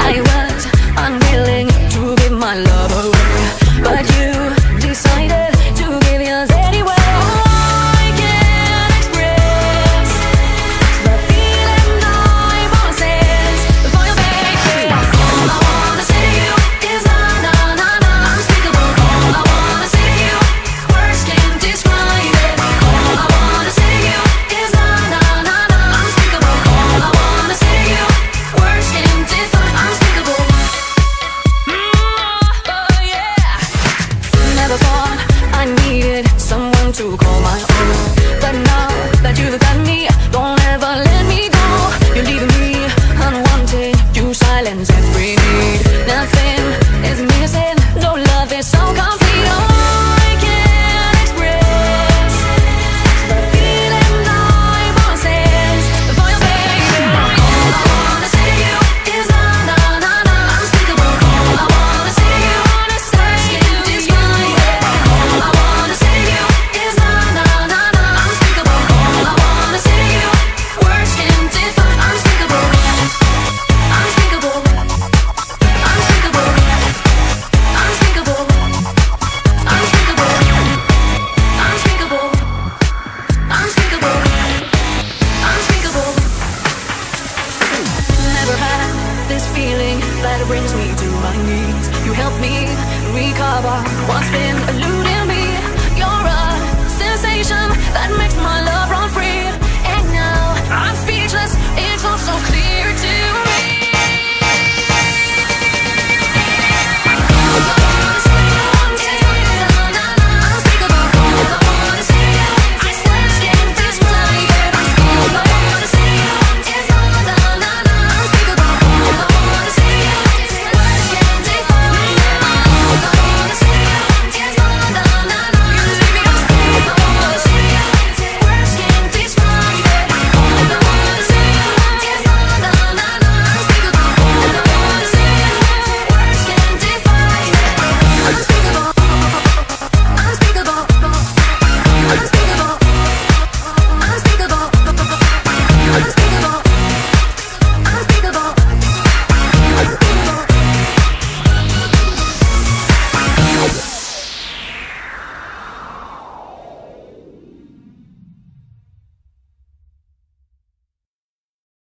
I will. goes on I needed someone to call my own this feeling that brings me to my knees. You help me recover what's been elusive.